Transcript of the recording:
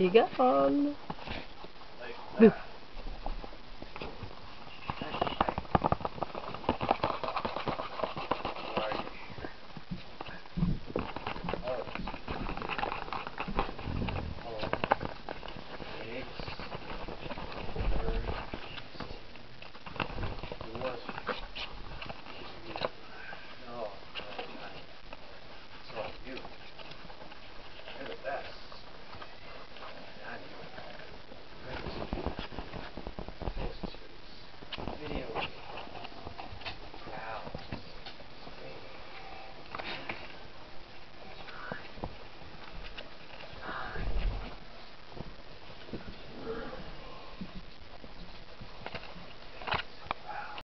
You got one.